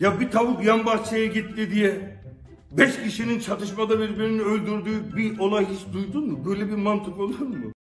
Ya bir tavuk yan bahçeye gitti diye beş kişinin çatışmada birbirini öldürdüğü bir olay hiç duydun mu? Böyle bir mantık olur mu?